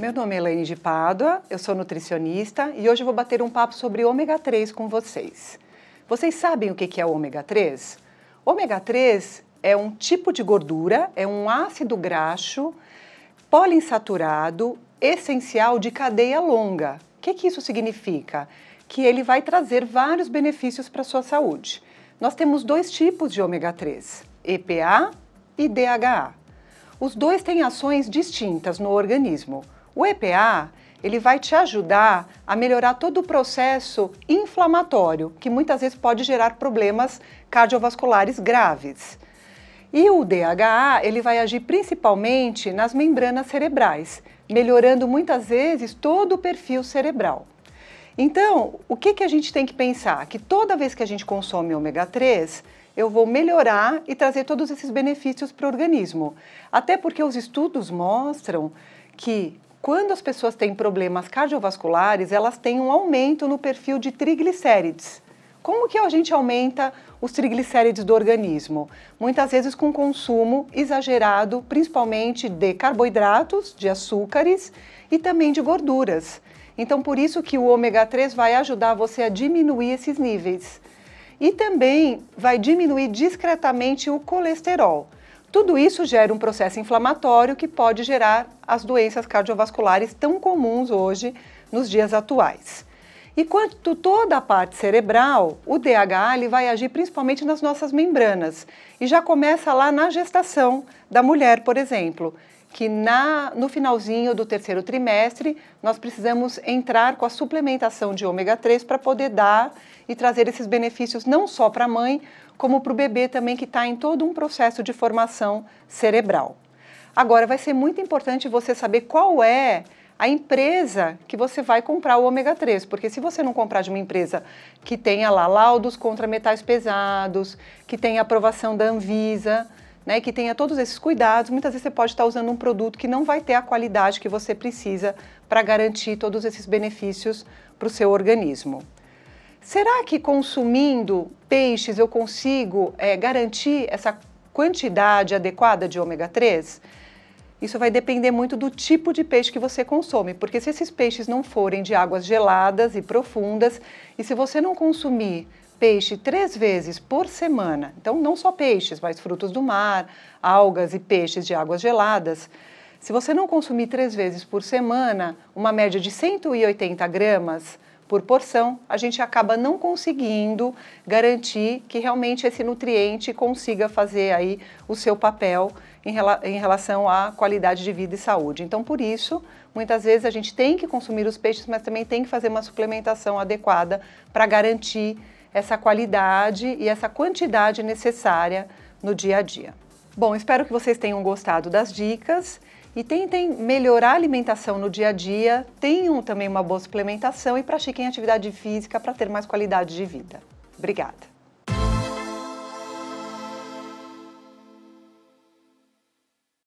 Meu nome é Elaine de Pádua, eu sou nutricionista e hoje vou bater um papo sobre ômega 3 com vocês. Vocês sabem o que é o ômega 3? Ômega 3 é um tipo de gordura, é um ácido graxo poliinsaturado essencial de cadeia longa. O que, que isso significa? Que ele vai trazer vários benefícios para a sua saúde. Nós temos dois tipos de ômega 3, EPA e DHA. Os dois têm ações distintas no organismo. O EPA ele vai te ajudar a melhorar todo o processo inflamatório, que muitas vezes pode gerar problemas cardiovasculares graves. E o DHA, ele vai agir principalmente nas membranas cerebrais, melhorando muitas vezes todo o perfil cerebral. Então, o que, que a gente tem que pensar? Que toda vez que a gente consome ômega 3, eu vou melhorar e trazer todos esses benefícios para o organismo. Até porque os estudos mostram que quando as pessoas têm problemas cardiovasculares, elas têm um aumento no perfil de triglicérides. Como que a gente aumenta os triglicérides do organismo? Muitas vezes com consumo exagerado, principalmente de carboidratos, de açúcares e também de gorduras. Então, por isso que o ômega 3 vai ajudar você a diminuir esses níveis. E também vai diminuir discretamente o colesterol. Tudo isso gera um processo inflamatório que pode gerar as doenças cardiovasculares tão comuns hoje nos dias atuais. E quanto toda a parte cerebral, o DHA ele vai agir principalmente nas nossas membranas e já começa lá na gestação da mulher, por exemplo, que na, no finalzinho do terceiro trimestre nós precisamos entrar com a suplementação de ômega 3 para poder dar e trazer esses benefícios não só para a mãe, como para o bebê também que está em todo um processo de formação cerebral. Agora, vai ser muito importante você saber qual é a empresa que você vai comprar o ômega 3, porque se você não comprar de uma empresa que tenha lá laudos contra metais pesados, que tenha aprovação da Anvisa, né, que tenha todos esses cuidados, muitas vezes você pode estar usando um produto que não vai ter a qualidade que você precisa para garantir todos esses benefícios para o seu organismo. Será que consumindo peixes eu consigo é, garantir essa quantidade adequada de ômega 3? Isso vai depender muito do tipo de peixe que você consome, porque se esses peixes não forem de águas geladas e profundas, e se você não consumir peixe três vezes por semana, então não só peixes, mas frutos do mar, algas e peixes de águas geladas, se você não consumir três vezes por semana, uma média de 180 gramas por porção, a gente acaba não conseguindo garantir que realmente esse nutriente consiga fazer aí o seu papel em, rela em relação à qualidade de vida e saúde. Então, por isso, muitas vezes a gente tem que consumir os peixes, mas também tem que fazer uma suplementação adequada para garantir essa qualidade e essa quantidade necessária no dia a dia. Bom, espero que vocês tenham gostado das dicas e tentem melhorar a alimentação no dia a dia, tenham também uma boa suplementação e pratiquem atividade física para ter mais qualidade de vida. Obrigada!